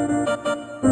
Música